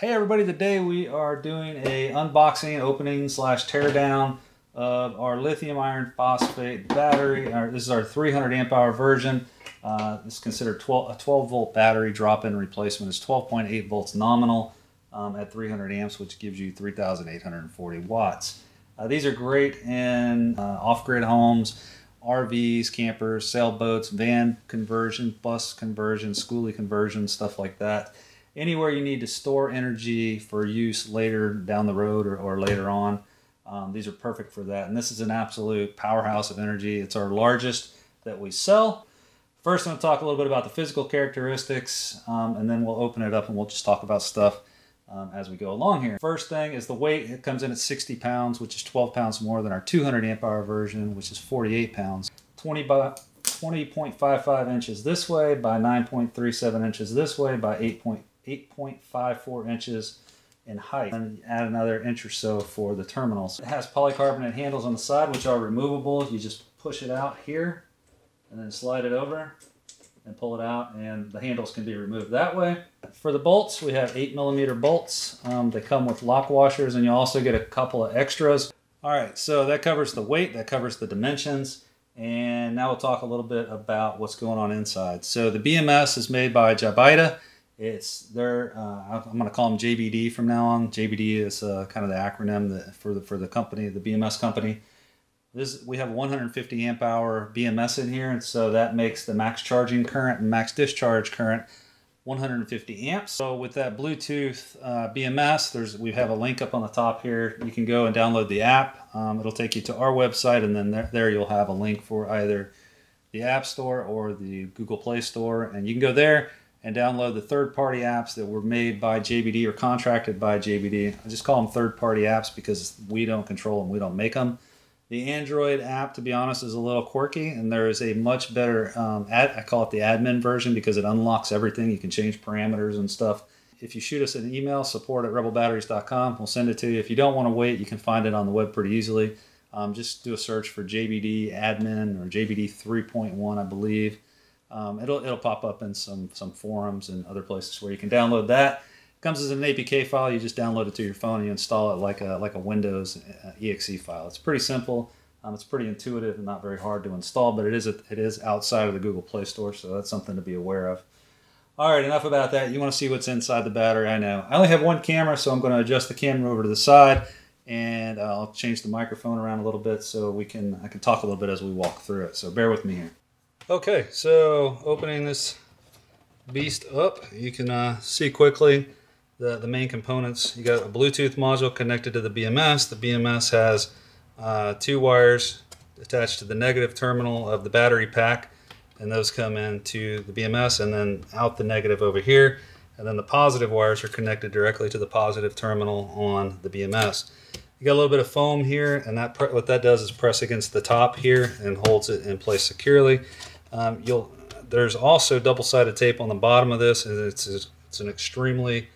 Hey everybody, today we are doing a unboxing, opening slash teardown of our lithium iron phosphate battery. Our, this is our 300 amp hour version. Uh, is considered 12, a 12 volt battery drop-in replacement. It's 12.8 volts nominal um, at 300 amps, which gives you 3,840 watts. Uh, these are great in uh, off-grid homes, RVs, campers, sailboats, van conversion, bus conversion, schoolie conversion, stuff like that anywhere you need to store energy for use later down the road or, or later on. Um, these are perfect for that. And this is an absolute powerhouse of energy. It's our largest that we sell. First, I'm going to talk a little bit about the physical characteristics, um, and then we'll open it up and we'll just talk about stuff um, as we go along here. First thing is the weight. It comes in at 60 pounds, which is 12 pounds more than our 200 amp hour version, which is 48 pounds. 20 by 20.55 inches this way by 9.37 inches this way by 8. 8.54 inches in height and add another inch or so for the terminals. It has polycarbonate handles on the side which are removable. You just push it out here and then slide it over and pull it out and the handles can be removed that way. For the bolts we have 8 millimeter bolts. Um, they come with lock washers and you also get a couple of extras. Alright so that covers the weight, that covers the dimensions and now we'll talk a little bit about what's going on inside. So the BMS is made by Jiabaida. It's they're uh, I'm going to call them JBD from now on. JBD is uh, kind of the acronym that, for the for the company, the BMS company. This we have 150 amp hour BMS in here, and so that makes the max charging current and max discharge current 150 amps. So with that Bluetooth uh, BMS, there's we have a link up on the top here. You can go and download the app. Um, it'll take you to our website, and then there, there you'll have a link for either the App Store or the Google Play Store, and you can go there and download the third-party apps that were made by JBD or contracted by JBD. I just call them third-party apps because we don't control them, we don't make them. The Android app, to be honest, is a little quirky, and there is a much better um, ad, I call it the admin version because it unlocks everything. You can change parameters and stuff. If you shoot us an email, support at rebelbatteries.com, we'll send it to you. If you don't want to wait, you can find it on the web pretty easily. Um, just do a search for JBD admin or JBD 3.1, I believe um, it'll it'll pop up in some some forums and other places where you can download that. It comes as an APK file. You just download it to your phone and you install it like a like a Windows uh, exe file. It's pretty simple. Um, it's pretty intuitive and not very hard to install, but it is a, it is outside of the Google Play Store, so that's something to be aware of. All right, enough about that. You want to see what's inside the battery? I know. I only have one camera, so I'm going to adjust the camera over to the side, and I'll change the microphone around a little bit so we can I can talk a little bit as we walk through it. So bear with me here. Okay, so opening this beast up, you can uh, see quickly the, the main components. You got a Bluetooth module connected to the BMS. The BMS has uh, two wires attached to the negative terminal of the battery pack, and those come into the BMS and then out the negative over here. And then the positive wires are connected directly to the positive terminal on the BMS. You got a little bit of foam here, and that what that does is press against the top here and holds it in place securely. Um, you'll there's also double-sided tape on the bottom of this, and it's it's an extremely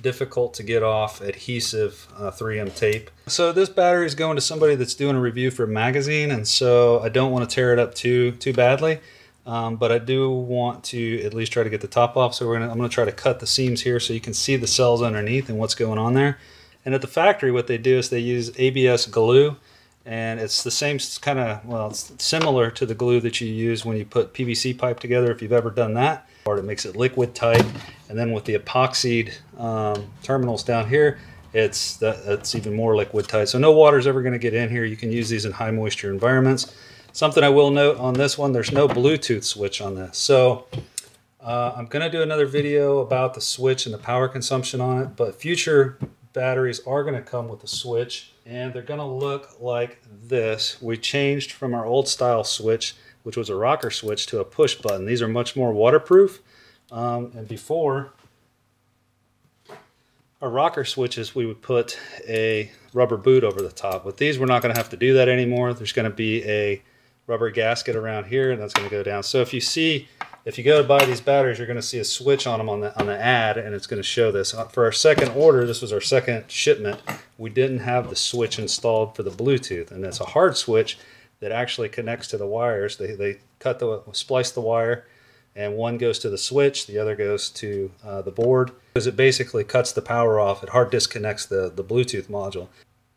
difficult to get off adhesive uh, 3M tape. So this battery is going to somebody that's doing a review for a magazine, and so I don't want to tear it up too too badly. Um, but I do want to at least try to get the top off. So we're gonna, I'm going to try to cut the seams here so you can see the cells underneath and what's going on there. And at the factory, what they do is they use ABS glue and it's the same kind of well it's similar to the glue that you use when you put PVC pipe together if you've ever done that or it makes it liquid tight. And then with the epoxied um, terminals down here it's that it's even more liquid tight. So no water is ever going to get in here. You can use these in high moisture environments. Something I will note on this one there's no Bluetooth switch on this. So uh, I'm going to do another video about the switch and the power consumption on it but future batteries are going to come with a switch and they're going to look like this. We changed from our old style switch, which was a rocker switch, to a push button. These are much more waterproof. Um, and before, our rocker switches, we would put a rubber boot over the top. With these, we're not going to have to do that anymore. There's going to be a rubber gasket around here, and that's going to go down. So if you see if you go to buy these batteries, you're going to see a switch on them on the on the ad, and it's going to show this. Uh, for our second order, this was our second shipment. We didn't have the switch installed for the Bluetooth, and it's a hard switch that actually connects to the wires. They they cut the splice the wire and one goes to the switch, the other goes to uh, the board. Because it basically cuts the power off, it hard disconnects the, the Bluetooth module.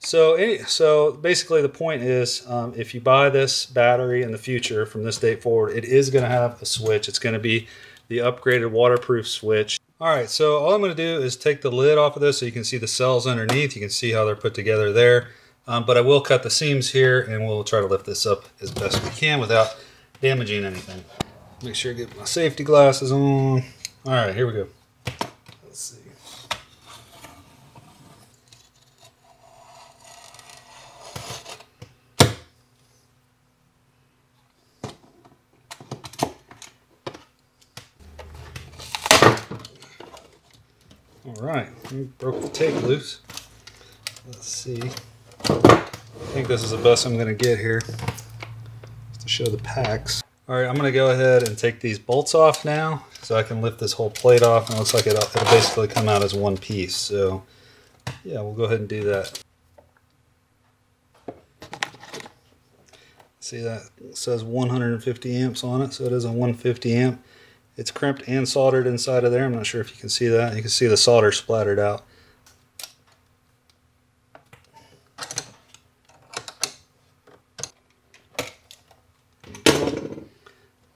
So, so basically, the point is, um, if you buy this battery in the future from this date forward, it is going to have a switch. It's going to be the upgraded waterproof switch. All right, so all I'm going to do is take the lid off of this so you can see the cells underneath. You can see how they're put together there. Um, but I will cut the seams here, and we'll try to lift this up as best we can without damaging anything. Make sure I get my safety glasses on. All right, here we go. Let's see. All right, we broke the tape loose. Let's see. I think this is the best I'm gonna get here to show the packs. All right, I'm gonna go ahead and take these bolts off now so I can lift this whole plate off and it looks like it'll, it'll basically come out as one piece. So yeah, we'll go ahead and do that. See that says 150 amps on it, so it is a 150 amp. It's crimped and soldered inside of there. I'm not sure if you can see that. You can see the solder splattered out.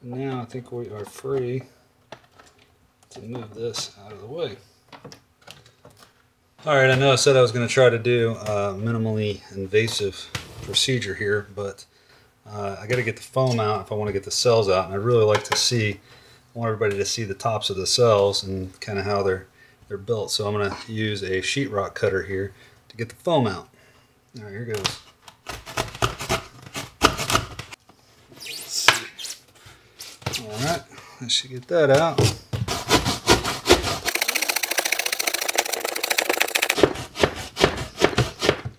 Now I think we are free to move this out of the way. All right, I know I said I was going to try to do a minimally invasive procedure here, but uh, I got to get the foam out if I want to get the cells out, and I really like to see want everybody to see the tops of the cells and kind of how they're they're built. So I'm going to use a sheetrock cutter here to get the foam out. All right, here goes. All right, I should get that out.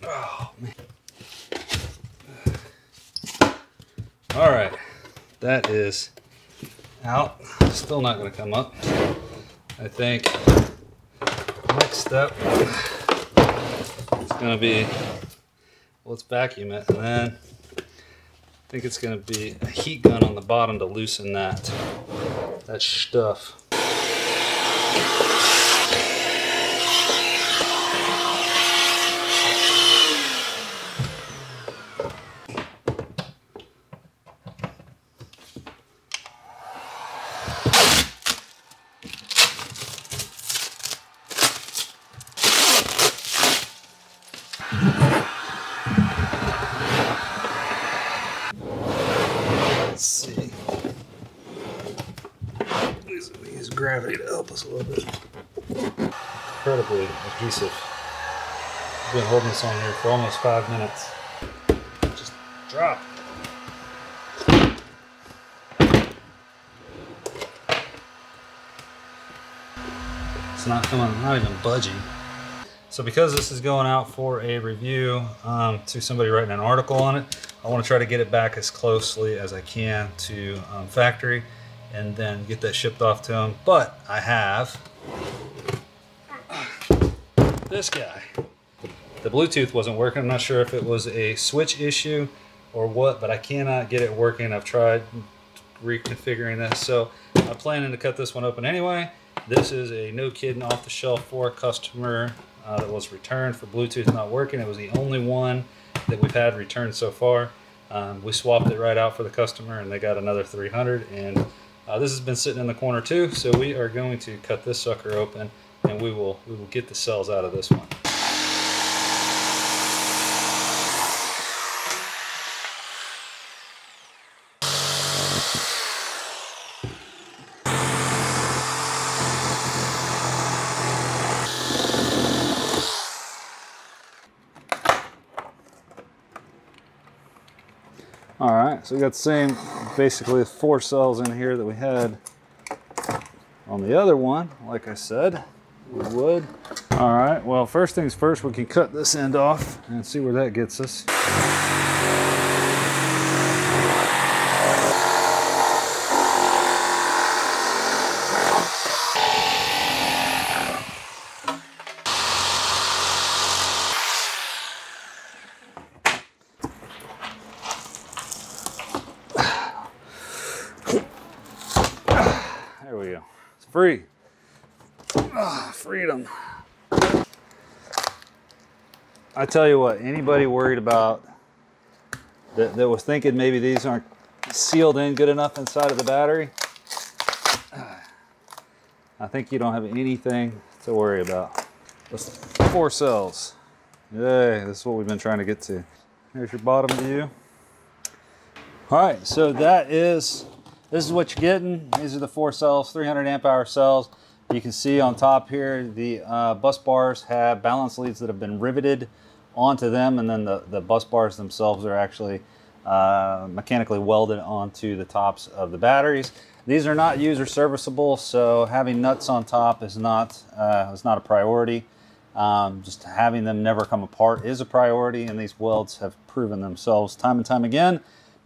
Oh, man. All right, that is out. Still not going to come up. I think next step is going to be, let's vacuum it, and then I think it's going to be a heat gun on the bottom to loosen that, that stuff. See. Use, use gravity to help us a little bit. Incredibly adhesive. I've been holding this on here for almost five minutes. Just drop. It's not coming, not even budging. So because this is going out for a review um, to somebody writing an article on it, I want to try to get it back as closely as I can to um, factory and then get that shipped off to them. But I have this guy. The Bluetooth wasn't working. I'm not sure if it was a switch issue or what, but I cannot get it working. I've tried reconfiguring this. So I'm planning to cut this one open anyway. This is a no kidding off the shelf for a customer uh, that was returned for Bluetooth not working. It was the only one that we've had returned so far. Um, we swapped it right out for the customer and they got another 300 and uh, this has been sitting in the corner too so we are going to cut this sucker open and we will we will get the cells out of this one. All right, so we got the same, basically four cells in here that we had on the other one, like I said, we would. All right, well, first things first, we can cut this end off and see where that gets us. Free. Ah, freedom. I tell you what, anybody worried about that, that was thinking maybe these aren't sealed in good enough inside of the battery, I think you don't have anything to worry about. Those four cells. Yay, this is what we've been trying to get to. Here's your bottom view. All right, so that is, this is what you're getting. These are the four cells, 300 amp hour cells. You can see on top here, the uh, bus bars have balance leads that have been riveted onto them, and then the, the bus bars themselves are actually uh, mechanically welded onto the tops of the batteries. These are not user serviceable, so having nuts on top is not, uh, is not a priority. Um, just having them never come apart is a priority, and these welds have proven themselves time and time again.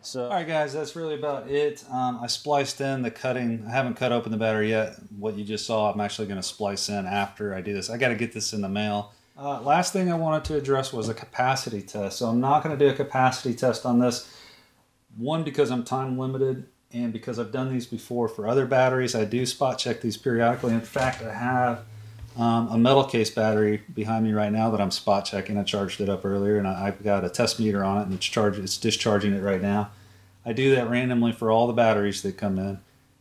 So, all right, guys, that's really about it. Um, I spliced in the cutting. I haven't cut open the battery yet. What you just saw, I'm actually going to splice in after I do this. I got to get this in the mail. Uh, last thing I wanted to address was a capacity test. So I'm not going to do a capacity test on this. One, because I'm time limited, and because I've done these before for other batteries. I do spot check these periodically. In fact, I have um, a metal case battery behind me right now that I'm spot checking. I charged it up earlier and I, have got a test meter on it and it's charged, it's discharging it right now. I do that randomly for all the batteries that come in.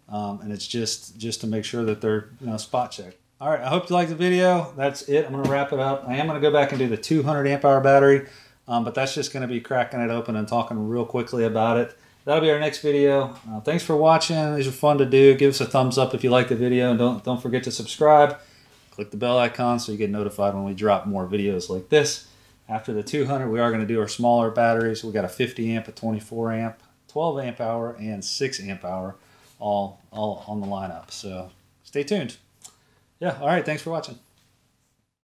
Um, and it's just, just to make sure that they're, you know, spot checked. All right, I hope you liked the video. That's it. I'm going to wrap it up. I am going to go back and do the 200 amp hour battery, um, but that's just going to be cracking it open and talking real quickly about it. That'll be our next video. Uh, thanks for watching. These are fun to do. Give us a thumbs up if you like the video, and don't don't forget to subscribe. Click the bell icon so you get notified when we drop more videos like this. After the 200, we are going to do our smaller batteries. We got a 50 amp, a 24 amp, 12 amp hour, and 6 amp hour all, all on the lineup. So stay tuned. Yeah, all right. Thanks for watching.